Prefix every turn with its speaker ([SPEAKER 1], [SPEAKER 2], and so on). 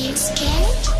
[SPEAKER 1] Are you scared?